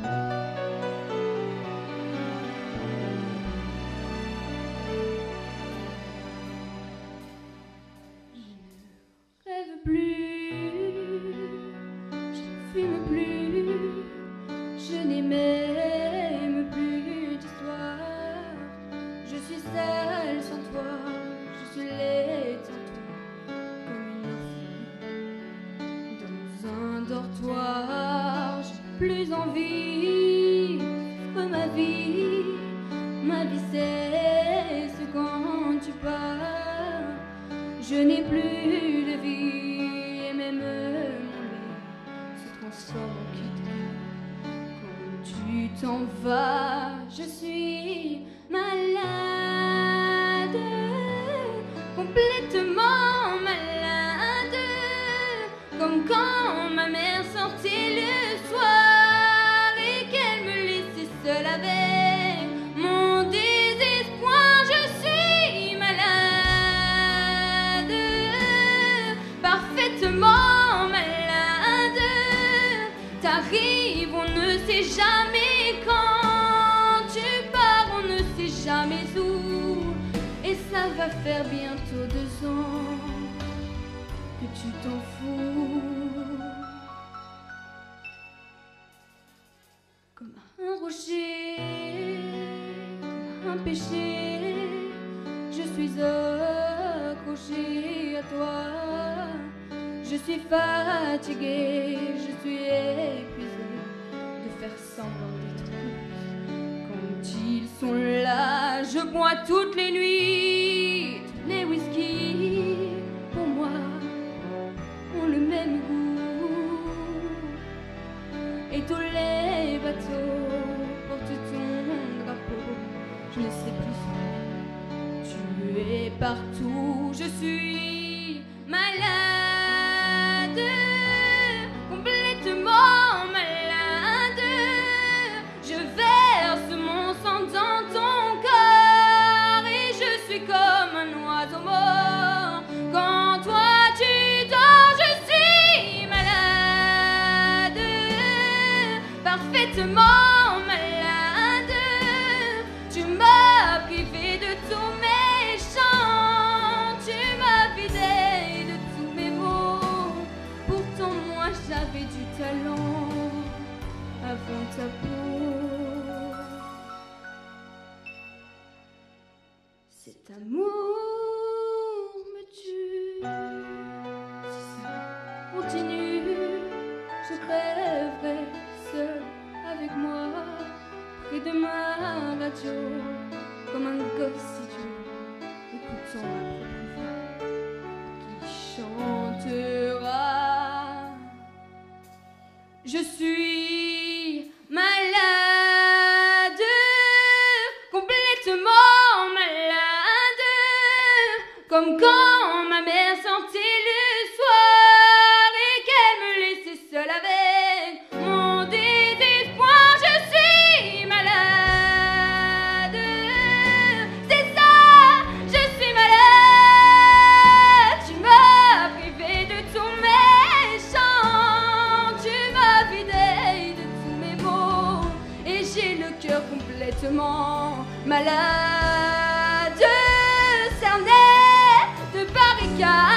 Je ne rêve plus, je ne fume plus, je n'aime plus d'histoire, je suis seule sur toi, je suis lait toi, comme dans un dortoir. Plus envie de ma vie, ma vie cesse quand tu pars. Je n'ai plus de vie et même mon lit se transforme en quitte Quand tu t'en vas, je suis malade, complètement malade, comme quand ma mère sortait le ça va faire bientôt deux ans que tu t'en fous. Comme un rocher, un péché, je suis accroché à toi. Je suis fatiguée, je suis épuisée de faire semblant d'être sont là, je bois toutes les nuits, les whisky pour moi ont le même goût. Et tous les bateaux portent ton drapeau. Je ne sais plus tu es partout. Je suis malade, Cet amour me tue. Si ça continue, je rêverai seul avec moi, près de ma radio, comme un gosse idiot, écoutant ma qui chantera. Je suis complètement malade, cerné de barricades.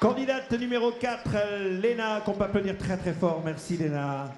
Candidate numéro 4, Léna, qu'on peut applaudir très très fort. Merci Léna.